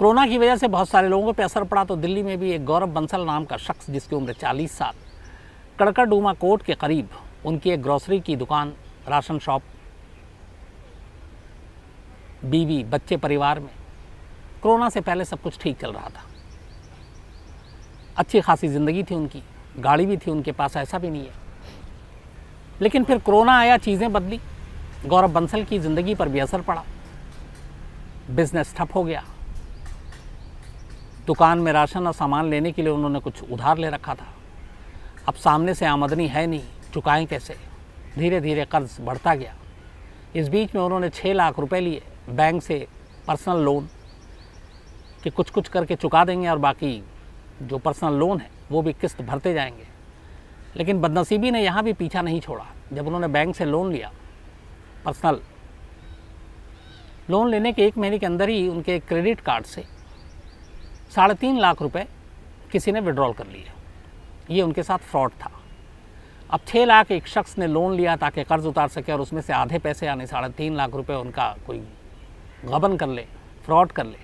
Corona की वजह से बहुत सारे लोगों पे असर पड़ा तो दिल्ली में भी एक गौरव बंसल नाम का शख्स, जिसकी उम्र 40 साल। कड़कड़डूमा कोर्ट के करीब उनकी एक ग्रॉसरी की दुकान, राशन शॉप, बीवी, बच्चे परिवार में। कोरोना से पहले सब कुछ ठीक चल रहा था। अच्छी खासी ज़िंदगी थी उनकी, गाड़ी भी थी उनके पास, ऐसा भी नहीं है। लेकिन फिर कोरोना आया, चीज़ें बदली। गौरव बंसल की ज़िंदगी पर भी असर पड़ा। बिज़नेस ठप हो गया। दुकान में राशन और सामान लेने के लिए उन्होंने कुछ उधार ले रखा था। अब सामने से आमदनी है नहीं, चुकाएँ कैसे? धीरे धीरे कर्ज बढ़ता गया। इस बीच में उन्होंने छः लाख रुपए लिए बैंक से पर्सनल लोन कि कुछ कुछ करके चुका देंगे और बाकी जो पर्सनल लोन है, वो भी किस्त भरते जाएँगे। लेकिन बदनसीबी ने यहाँ भी पीछा नहीं छोड़ा। जब उन्होंने बैंक से लोन लिया, पर्सनल लोन लेने के एक महीने के अंदर ही उनके क्रेडिट कार्ड से साढ़े तीन लाख रुपए किसी ने विड्रॉल कर लिए। ये उनके साथ फ्रॉड था। अब छः लाख एक शख्स ने लोन लिया ताकि कर्ज उतार सके और उसमें से आधे पैसे यानी साढ़े तीन लाख रुपए उनका कोई गबन कर ले फ्रॉड कर ले।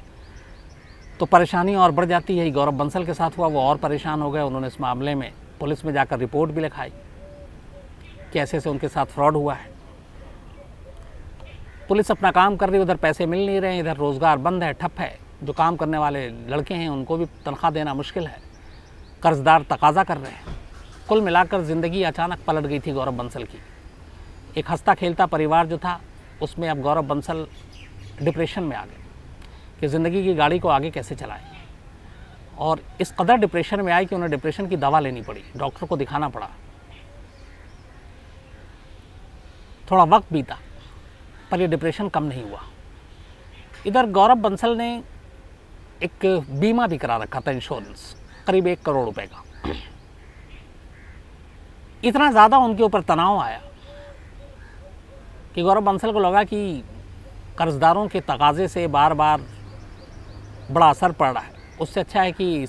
तो परेशानी और बढ़ जाती है। गौरव बंसल के साथ हुआ। वो और परेशान हो गए। उन्होंने इस मामले में पुलिस में जाकर रिपोर्ट भी लिखाई। कि ऐसे से उनके साथ फ्रॉड हुआ है? पुलिस अपना काम कर रही उधर पैसे मिल नहीं रहे इधर रोज़गार बंद है, ठप है। जो काम करने वाले लड़के हैं, उनको भी तनख्वाह देना मुश्किल है। कर्जदार तकाजा कर रहे हैं। कुल मिलाकर ज़िंदगी अचानक पलट गई थी गौरव बंसल की। एक हंसता खेलता परिवार जो था, उसमें अब गौरव बंसल डिप्रेशन में आ गए कि ज़िंदगी की गाड़ी को आगे कैसे चलाएँ। और इस कदर डिप्रेशन में आई कि उन्हें डिप्रेशन की दवा लेनी पड़ी, डॉक्टर को दिखाना पड़ा। थोड़ा वक्त बीता, पर ये डिप्रेशन कम नहीं हुआ। इधर गौरव बंसल ने एक बीमा भी करा रखा था इंश्योरेंस करीब एक करोड़ रुपए का। इतना ज़्यादा उनके ऊपर तनाव आया कि गौरव बंसल को लगा कि कर्जदारों के तकाजे से बार बार बड़ा असर पड़ रहा है। उससे अच्छा है कि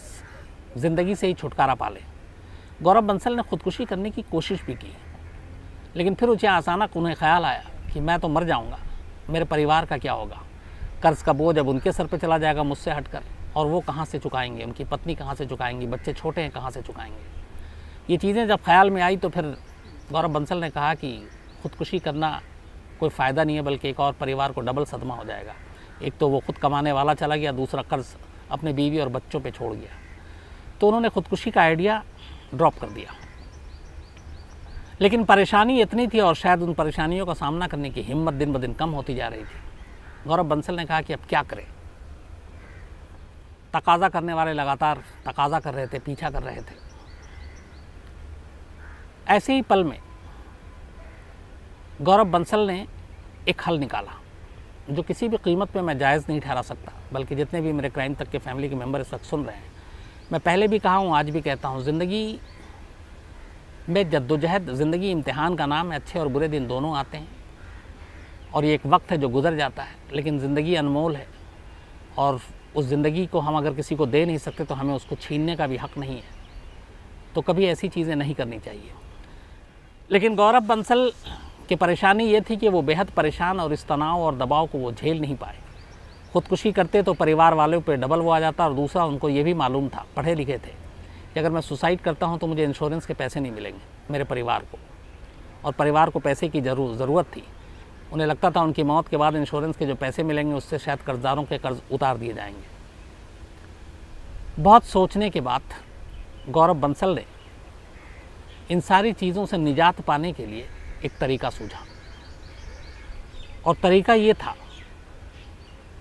ज़िंदगी से ही छुटकारा पाले गौरव बंसल ने खुदकुशी करने की कोशिश भी की, लेकिन फिर उसे अचानक उन्हें ख्याल आया कि मैं तो मर जाऊँगा, मेरे परिवार का क्या होगा? कर्ज का बोझ अब उनके सर पे चला जाएगा मुझसे हटकर। और वो कहाँ से चुकाएँगे? उनकी पत्नी कहाँ से चुकाएँगी? बच्चे छोटे हैं, कहाँ से चुकाएँगे? ये चीज़ें जब ख्याल में आई तो फिर गौरव बंसल ने कहा कि खुदकुशी करना कोई फ़ायदा नहीं है, बल्कि एक और परिवार को डबल सदमा हो जाएगा। एक तो वो खुद कमाने वाला चला गया, दूसरा कर्ज अपने बीवी और बच्चों पे छोड़ गया। तो उन्होंने खुदकुशी का आइडिया ड्रॉप कर दिया। लेकिन परेशानी इतनी थी और शायद उन परेशानियों का सामना करने की हिम्मत दिन ब दिन कम होती जा रही थी। गौरव बंसल ने कहा कि अब क्या करें? तकाजा करने वाले लगातार तकाजा कर रहे थे, पीछा कर रहे थे। ऐसे ही पल में गौरव बंसल ने एक हल निकाला, जो किसी भी कीमत पे मैं जायज़ नहीं ठहरा सकता, बल्कि जितने भी मेरे क्राइम तक के फैमिली के मेंबर इस वक्त सुन रहे हैं। मैं पहले भी कहा हूँ, आज भी कहता हूँ, ज़िंदगी में जद्दोजहद, ज़िंदगी इम्तिहान का नाम है, अच्छे और बुरे दिन दोनों आते हैं। और ये एक वक्त है जो गुजर जाता है, लेकिन ज़िंदगी अनमोल है। और उस ज़िंदगी को हम अगर किसी को दे नहीं सकते तो हमें उसको छीनने का भी हक नहीं है। तो कभी ऐसी चीज़ें नहीं करनी चाहिए। लेकिन गौरव बंसल की परेशानी ये थी कि वो बेहद परेशान और इस तनाव और दबाव को वो झेल नहीं पाए। खुदकुशी करते तो परिवार वालों पर डबल वो आ जाता और दूसरा उनको ये भी मालूम था, पढ़े लिखे थे कि अगर मैं सुसाइड करता हूँ तो मुझे इंश्योरेंस के पैसे नहीं मिलेंगे मेरे परिवार को। और परिवार को पैसे की ज़रूर, ज़रूरत थी। उन्हें लगता था उनकी मौत के बाद इंश्योरेंस के जो पैसे मिलेंगे, उससे शायद कर्जदारों के कर्ज उतार दिए जाएँगे। बहुत सोचने के बाद गौरव बंसल ने इन सारी चीज़ों से निजात पाने के लिए एक तरीका सूझा। और तरीका ये था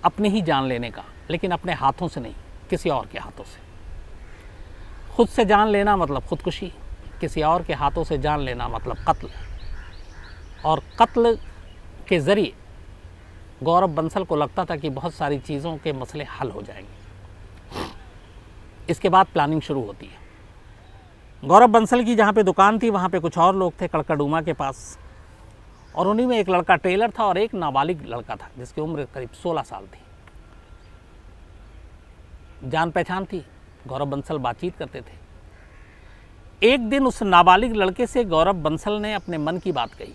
अपने ही जान लेने का, लेकिन अपने हाथों से नहीं, किसी और के हाथों से। खुद से जान लेना मतलब खुदकुशी, किसी और के हाथों से जान लेना मतलब कत्ल। और कत्ल के ज़रिए गौरव बंसल को लगता था कि बहुत सारी चीज़ों के मसले हल हो जाएँगे। इसके बाद प्लानिंग शुरू होती है। गौरव बंसल की जहाँ पे दुकान थी, वहाँ पे कुछ और लोग थे, कड़कड़ूमा के पास। और उन्हीं में एक लड़का टेलर था और एक नाबालिग लड़का था, जिसकी उम्र करीब 16 साल थी। जान पहचान थी, गौरव बंसल बातचीत करते थे। एक दिन उस नाबालिग लड़के से गौरव बंसल ने अपने मन की बात कही।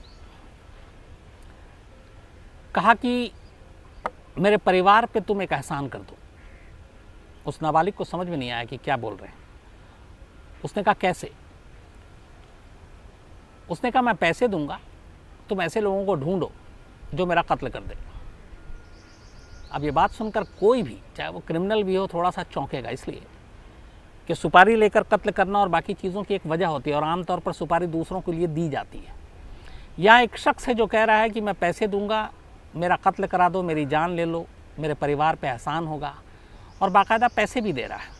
कहा कि मेरे परिवार पे तुम एक एहसान कर दो। उस नाबालिग को समझ में नहीं आया कि क्या बोल रहे हैं। उसने कहा, कैसे? उसने कहा, मैं पैसे दूँगा, तुम ऐसे लोगों को ढूंढो जो मेरा कत्ल कर दे। अब ये बात सुनकर कोई भी, चाहे वो क्रिमिनल भी हो, थोड़ा सा चौंकेगा इसलिए कि सुपारी लेकर कत्ल करना और बाकी चीज़ों की एक वजह होती है और आमतौर पर सुपारी दूसरों के लिए दी जाती है। या एक शख्स है जो कह रहा है कि मैं पैसे दूँगा मेरा कत्ल करा दो, मेरी जान ले लो, मेरे परिवार पे एहसान होगा और बाकायदा पैसे भी दे रहा है।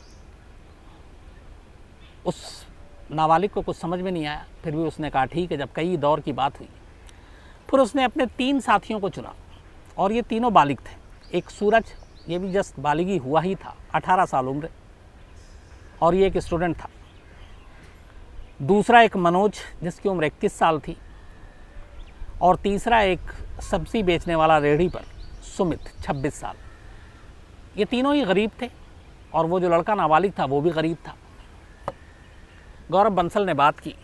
उस नाबालिग को कुछ समझ में नहीं आया, फिर भी उसने कहा, ठीक है, जब कई दौर की बात हुई, फिर उसने अपने तीन साथियों को चुना और ये तीनों बालिग थे। एक सूरज, ये भी जस्ट बालिगी हुआ ही था 18 साल उम्र, और ये एक स्टूडेंट था। दूसरा एक मनोज, जिसकी उम्र इक्कीस साल थी और तीसरा एक सब्ज़ी बेचने वाला रेढ़ी पर, सुमित 26 साल। ये तीनों ही गरीब थे और वो जो लड़का नाबालिग था, वो भी गरीब था। गौरव बंसल ने बात की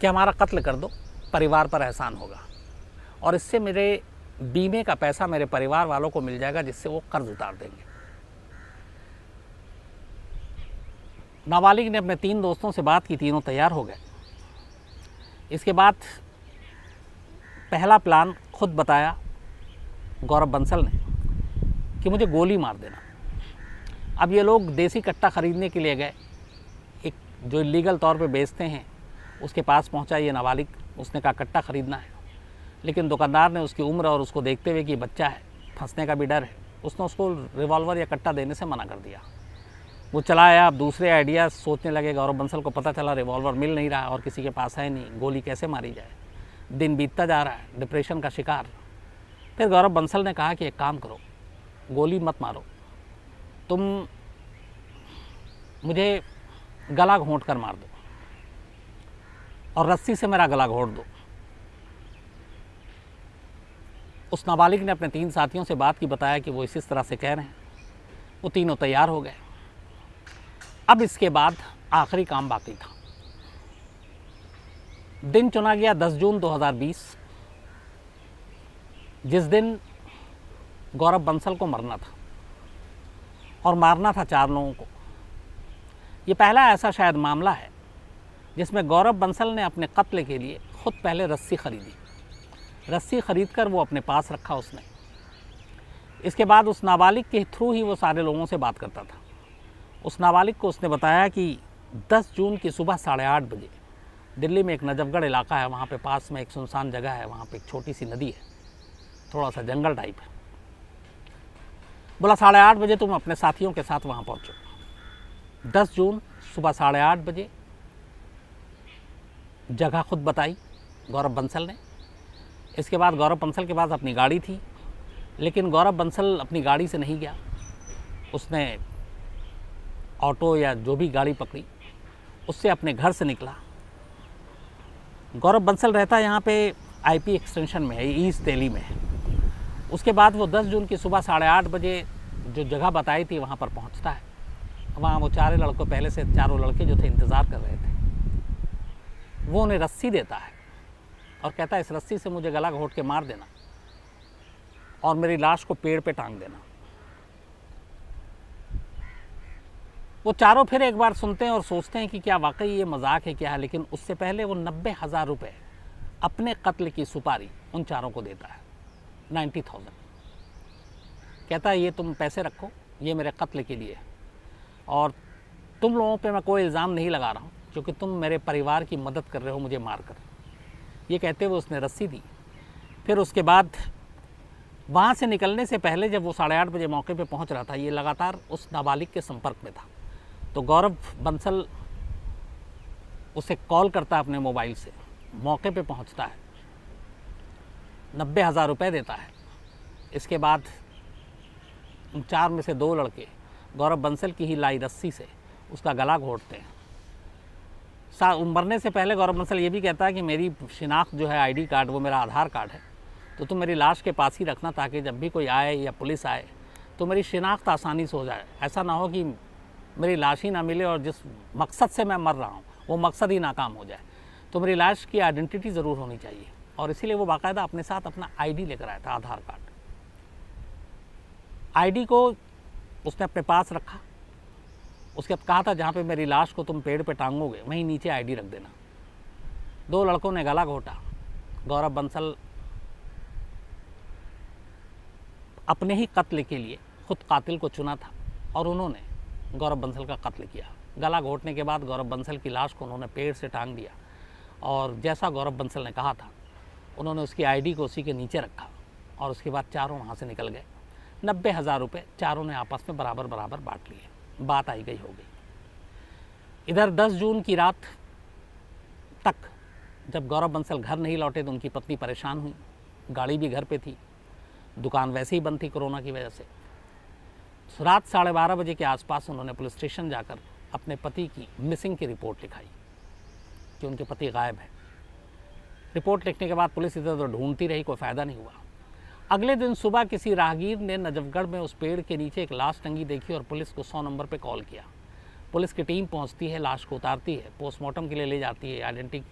कि हमारा कत्ल कर दो, परिवार पर एहसान होगा। और इससे मेरे बीमे का पैसा मेरे परिवार वालों को मिल जाएगा, जिससे वो कर्ज उतार देंगे। नाबालिग ने अपने तीन दोस्तों से बात की, तीनों तैयार हो गए। इसके बाद पहला प्लान खुद बताया गौरव बंसल ने कि मुझे गोली मार देना। अब ये लोग देसी कट्टा ख़रीदने के लिए गए। एक जो इलीगल तौर पे बेचते हैं, उसके पास पहुँचा ये नाबालिग, उसने कहा, कट्टा ख़रीदना है। लेकिन दुकानदार ने उसकी उम्र और उसको देखते हुए कि बच्चा है, फंसने का भी डर है, उसने उसको रिवॉल्वर या कट्टा देने से मना कर दिया। वो चला आया, अब दूसरे आइडिया सोचने लगे, गौरव बंसल को पता चला रिवॉल्वर मिल नहीं रहा और किसी के पास है नहीं, गोली कैसे मारी जाए? दिन बीतता जा रहा है डिप्रेशन का शिकार। फिर गौरव बंसल ने कहा कि एक काम करो, गोली मत मारो। तुम मुझे गला घोंट कर मार दो और रस्सी से मेरा गला घोंट दो। उस नाबालिग ने अपने तीन साथियों से बात की, बताया कि वो इस तरह से कह रहे हैं। वो तीनों तैयार हो गए। अब इसके बाद आखिरी काम बाकी था। दिन चुना गया 10 जून 2020 जिस दिन गौरव बंसल को मरना था। और मारना था चार लोगों को। ये पहला ऐसा शायद मामला है, जिसमें गौरव बंसल ने अपने कत्ल के लिए खुद पहले रस्सी खरीदी। रस्सी खरीद कर वो अपने पास रखा उसने। इसके बाद उस नाबालिग के थ्रू ही वो सारे लोगों से बात करता था। उस नाबालिग को उसने बताया कि 10 जून की सुबह साढ़े आठ बजे दिल्ली में एक नजफगढ़ इलाका है, वहाँ पे पास में एक सुनसान जगह है, वहाँ पे एक छोटी सी नदी है। थोड़ा सा जंगल टाइप है। बोला, साढ़े आठ बजे तुम अपने साथियों के साथ वहाँ पहुँचो। दस जून सुबह साढ़े आठ बजे जगह खुद बताई गौरव बंसल ने। इसके बाद गौरव बंसल के पास अपनी गाड़ी थी, लेकिन गौरव बंसल अपनी गाड़ी से नहीं गया। उसने ऑटो या जो भी गाड़ी पकड़ी, उससे अपने घर से निकला। गौरव बंसल रहता यहाँ पे आईपी एक्सटेंशन में है ईस्ट दिल्ली में। है उसके बाद वो 10 जून की सुबह साढ़े आठ बजे जो जगह बताई थी, वहाँ पर पहुँचता है। वहाँ वो चारे लड़कों, पहले से चारों लड़के जो थे, इंतज़ार कर रहे थे। वो उन्हें रस्सी देता है और कहता है, इस रस्सी से मुझे गला घोट के मार देना और मेरी लाश को पेड़ पे टांग देना। वो चारों फिर एक बार सुनते हैं और सोचते हैं कि क्या वाकई ये मज़ाक है, क्या है, लेकिन उससे पहले वो नब्बे हज़ार रुपये अपने कत्ल की सुपारी उन चारों को देता है। नाइन्टी थाउज़ेंड कहता है, ये तुम पैसे रखो, ये मेरे कत्ल के लिए और तुम लोगों पे मैं कोई इल्ज़ाम नहीं लगा रहा हूँ, क्योंकि तुम मेरे परिवार की मदद कर रहे हो मुझे मार कर। ये कहते हुए उसने रस्सी दी। फिर उसके बाद वहाँ से निकलने से पहले जब वो साढ़े आठ बजे मौके पे पहुँच रहा था, ये लगातार उस नाबालिग के संपर्क में था। तो गौरव बंसल उसे कॉल करता है अपने मोबाइल से। मौके पे पहुँचता है। नब्बे हज़ार रुपये देता है। इसके बाद उन चार में से दो लड़के गौरव बंसल की ही लाई रस्सी से उसका गला घोटते हैं। सा मरने से पहले गौरव बंसल ये भी कहता है कि मेरी शिनाख्त जो है आईडी कार्ड, वो मेरा आधार कार्ड है। तो तुम मेरी लाश के पास ही रखना ताकि जब भी कोई आए या पुलिस आए तो मेरी शिनाख्त आसानी से हो जाए। ऐसा ना हो कि मेरी लाश ही ना मिले और जिस मकसद से मैं मर रहा हूँ, वो मकसद ही नाकाम हो जाए। तो मेरी लाश की आइडेंटिटी ज़रूर होनी चाहिए और इसीलिए वो बाकायदा अपने साथ अपना आईडी लेकर आया था, आधार कार्ड। आईडी को उसने अपने पास रखा। उसके बाद कहा था, जहाँ पे मेरी लाश को तुम पेड़ पे टांगोगे, वहीं नीचे आईडी रख देना। दो लड़कों ने गला घोटा। गौरव बंसल अपने ही कत्ल के लिए खुद कातिल को चुना था और उन्होंने गौरव बंसल का कत्ल किया। गला घोटने के बाद गौरव बंसल की लाश को उन्होंने पेड़ से टांग दिया और जैसा गौरव बंसल ने कहा था, उन्होंने उसकी आईडी को उसी के नीचे रखा और उसके बाद चारों वहाँ से निकल गए। नब्बे हज़ार रुपये चारों ने आपस में बराबर बराबर बांट लिए। बात आई गई हो गई। इधर 10 जून की रात तक जब गौरव बंसल घर नहीं लौटे तो उनकी पत्नी परेशान हुई। गाड़ी भी घर पे थी। दुकान वैसे ही बंद थी कोरोना की वजह से। रात साढ़े बारह बजे के आसपास उन्होंने पुलिस स्टेशन जाकर अपने पति की मिसिंग की रिपोर्ट लिखाई कि उनके पति गायब है। रिपोर्ट लिखने के बाद पुलिस इधर उधर ढूंढती रही, कोई फ़ायदा नहीं हुआ। अगले दिन सुबह किसी राहगीर ने नजफगढ़ में उस पेड़ के नीचे एक लाश टंगी देखी और पुलिस को सौ नंबर पर कॉल किया। पुलिस की टीम पहुँचती है, लाश को उतारती है, पोस्टमार्टम के लिए ले जाती है, आइडेंटिटी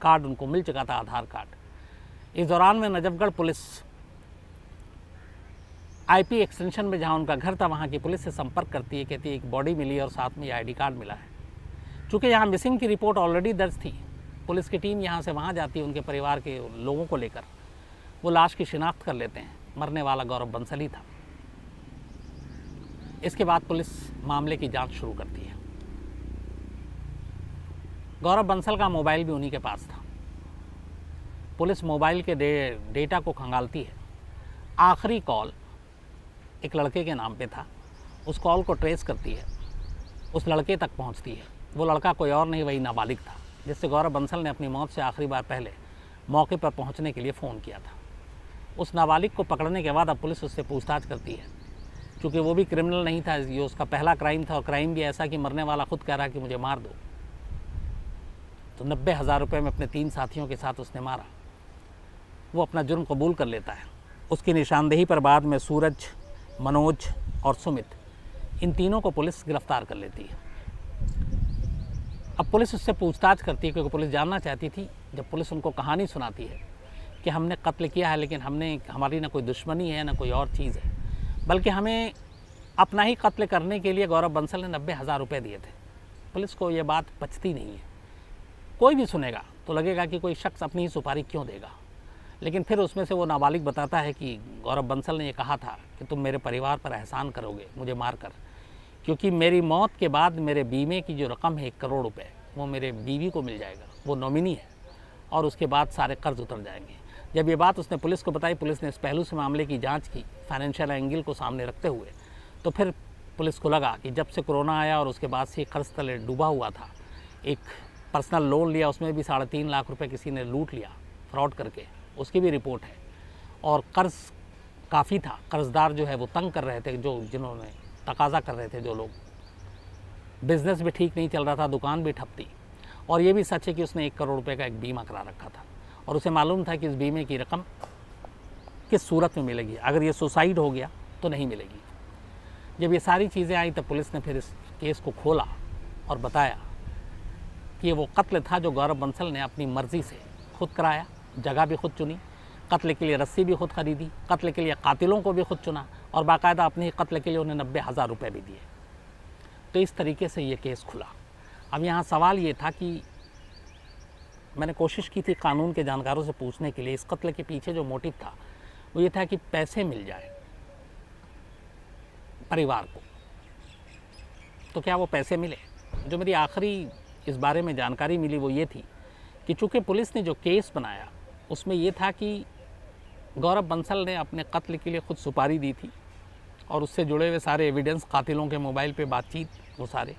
कार्ड उनको मिल चुका था, आधार कार्ड। इस दौरान में नजफगढ़ पुलिस आईपी एक्सटेंशन में जहाँ उनका घर था वहाँ की पुलिस से संपर्क करती है कहती है एक बॉडी मिली और साथ में आईडी कार्ड मिला है। चूँकि यहाँ मिसिंग की रिपोर्ट ऑलरेडी दर्ज थी पुलिस की टीम यहाँ से वहाँ जाती है उनके परिवार के लोगों को लेकर। वो लाश की शिनाख्त कर लेते हैं मरने वाला गौरव बंसली था। इसके बाद पुलिस मामले की जाँच शुरू करती है। गौरव बंसल का मोबाइल भी उन्हीं के पास था। पुलिस मोबाइल के डे, डेटा को खंगालती है। आखिरी कॉल एक लड़के के नाम पे था। उस कॉल को ट्रेस करती है। उस लड़के तक पहुँचती है। वो लड़का कोई और नहीं, वही नाबालिग था, जिससे गौरव बंसल ने अपनी मौत से आखिरी बार पहले मौके पर पहुँचने के लिए फ़ोन किया था। उस नाबालिग को पकड़ने के बाद अब पुलिस उससे पूछताछ करती है। क्योंकि वो भी क्रिमिनल नहीं था, ये उसका पहला क्राइम था और क्राइम भी ऐसा कि मरने वाला खुद कह रहा कि मुझे मार दो। तो नब्बे हज़ार रुपये में अपने तीन साथियों के साथ उसने मारा। वो अपना जुर्म कबूल कर लेता है। उसकी निशानदेही पर बाद में सूरज मनोज और सुमित, इन तीनों को पुलिस गिरफ़्तार कर लेती है। अब पुलिस उससे पूछताछ करती है, क्योंकि पुलिस जानना चाहती थी, जब पुलिस उनको कहानी सुनाती है कि हमने कत्ल किया है, लेकिन हमने, हमारी ना कोई दुश्मनी है, ना कोई और चीज़ है। बल्कि हमें अपना ही कत्ल करने के लिए गौरव बंसल ने नब्बे हज़ार रुपये दिए थे। पुलिस को ये बात पचती नहीं है। कोई भी सुनेगा तो लगेगा कि कोई शख्स अपनी ही सुपारी क्यों देगा। लेकिन फिर उसमें से वो नाबालिग बताता है कि गौरव बंसल ने ये कहा था कि तुम मेरे परिवार पर एहसान करोगे, मुझे मार कर। क्योंकि मेरी मौत के बाद मेरे बीमे की जो रकम है एक करोड़ रुपए, वो मेरे बीवी को मिल जाएगा, वो नॉमिनी है, और उसके बाद सारे कर्ज उतर जाएँगे। जब ये बात उसने पुलिस को बताई, पुलिस ने इस पहलू से मामले की जाँच की, फाइनेंशियल एंगल को सामने रखते हुए तो फिर पुलिस को लगा कि जब से कोरोना आया और उसके बाद से कर्ज तले डूबा हुआ था, एक पर्सनल लोन लिया, उसमें भी साढ़े तीन लाख रुपए किसी ने लूट लिया, फ्रॉड करके। उसकी भी रिपोर्ट है। और कर्ज काफ़ी था। कर्जदार जो है वो तंग कर रहे थे, जो जिन्होंने तकाजा कर रहे थे जो लोग। बिज़नेस भी ठीक नहीं चल रहा था, दुकान भी ठप थी और ये भी सच है कि उसने एक करोड़ रुपए का एक बीमा करा रखा था। और उसे मालूम था कि इस बीमे की रकम किस सूरत में मिलेगी। अगर ये सुसाइड हो गया तो नहीं मिलेगी। जब ये सारी चीज़ें आई, तब पुलिस ने फिर इस केस को खोला और बताया कि ये वो कत्ल था जो गौरव बंसल ने अपनी मर्ज़ी से खुद कराया। जगह भी खुद चुनी, कत्ल के लिए रस्सी भी खुद खरीदी, कत्ल के लिए कातिलों को भी खुद चुना और बाकायदा अपने ही कत्ल के लिए उन्हें नब्बे हज़ार रुपये भी दिए। तो इस तरीके से ये केस खुला। अब यहाँ सवाल ये था कि मैंने कोशिश की थी कानून के जानकारों से पूछने के लिए, इस कत्ल के पीछे जो मोटिव था, वो ये था कि पैसे मिल जाए परिवार को तो क्या वो पैसे मिले? जो मेरी आखिरी इस बारे में जानकारी मिली वो ये थी कि चूँकि पुलिस ने जो केस बनाया उसमें ये था कि गौरव बंसल ने अपने कत्ल के लिए खुद सुपारी दी थी और उससे जुड़े हुए सारे एविडेंस कातिलों के मोबाइल पे बातचीत, वो सारे।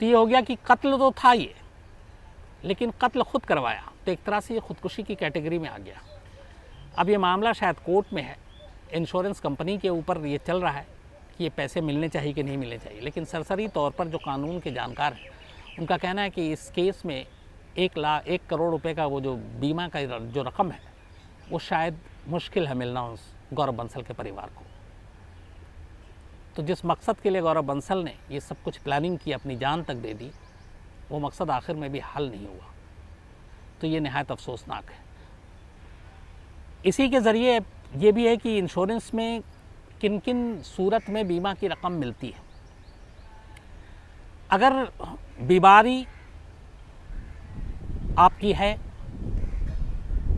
तो ये हो गया कि कत्ल तो था ये, लेकिन कत्ल खुद करवाया। तो एक तरह से ये खुदकुशी की कैटेगरी में आ गया। अब ये मामला शायद कोर्ट में है। इंश्योरेंस कंपनी के ऊपर ये चल रहा है कि ये पैसे मिलने चाहिए कि नहीं मिलने चाहिए। लेकिन सरसरी तौर पर जो कानून के जानकार हैं, उनका कहना है कि इस केस में एक लाख एक करोड़ रुपए का वो जो बीमा का जो रकम है, वो शायद मुश्किल है मिलना उस गौरव बंसल के परिवार को। तो जिस मकसद के लिए गौरव बंसल ने ये सब कुछ प्लानिंग की, अपनी जान तक दे दी, वो मकसद आखिर में भी हल नहीं हुआ। तो ये नहायत अफसोसनाक है। इसी के ज़रिए ये भी है कि इंश्योरेंस में किन किन सूरत में बीमा की रकम मिलती है। अगर बीमारी आपकी है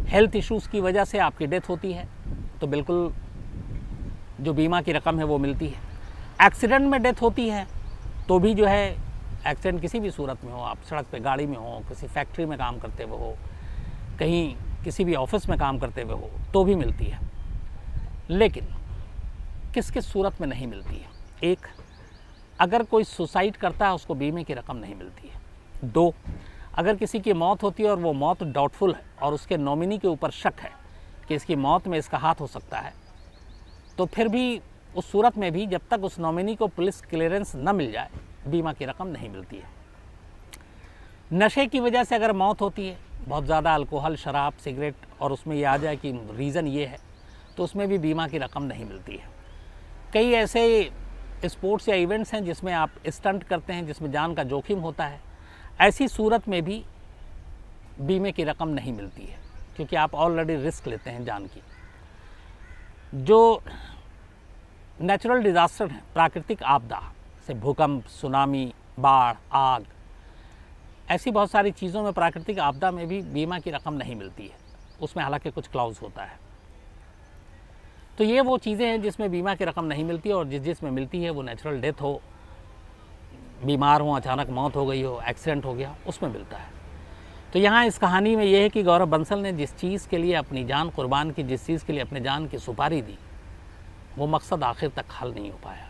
हेल्थ इश्यूज़ की वजह से आपकी डेथ होती है तो बिल्कुल जो बीमा की रकम है वो मिलती है। एक्सीडेंट में डेथ होती है तो भी जो है एक्सीडेंट किसी भी सूरत में हो, आप सड़क पे गाड़ी में हो, किसी फैक्ट्री में काम करते हुए हो, कहीं किसी भी ऑफ़िस में काम करते हुए हो तो भी मिलती है। लेकिन किस किस सूरत में नहीं मिलती है? एक, अगर कोई सुसाइड करता है, उसको बीमे की रकम नहीं मिलती है। दो अगर किसी की मौत होती है और वो मौत डाउटफुल है और उसके नॉमिनी के ऊपर शक है कि इसकी मौत में इसका हाथ हो सकता है तो फिर भी उस सूरत में भी जब तक उस नॉमिनी को पुलिस क्लियरेंस न मिल जाए, बीमा की रकम नहीं मिलती है। नशे की वजह से अगर मौत होती है, बहुत ज़्यादा अल्कोहल शराब सिगरेट और उसमें ये आ जाए कि रीज़न ये है तो उसमें भी बीमा की रकम नहीं मिलती है। कई ऐसे स्पोर्ट्स या इवेंट्स हैं जिसमें आप स्टंट करते हैं, जिसमें जान का जोखिम होता है ऐसी सूरत में भी बीमे की रकम नहीं मिलती है, क्योंकि आप ऑलरेडी रिस्क लेते हैं जान की। जो नेचुरल डिज़ास्टर हैं, प्राकृतिक आपदा से भूकंप सुनामी बाढ़, आग, ऐसी बहुत सारी चीज़ों में प्राकृतिक आपदा में भी बीमा की रकम नहीं मिलती है। उसमें हालाँकि कुछ क्लाउज होता है। तो ये वो चीज़ें हैं जिसमें बीमा की रकम नहीं मिलती और जिस जिसमें मिलती है वो नेचुरल डेथ हो बीमार हों, अचानक मौत हो गई हो एक्सीडेंट हो गया, उसमें मिलता है। तो यहाँ इस कहानी में यह है कि गौरव बंसल ने जिस चीज़ के लिए अपनी जान कुर्बान की, जिस चीज़ के लिए अपने जान की सुपारी दी, वो मकसद आखिर तक हल नहीं हो पाया।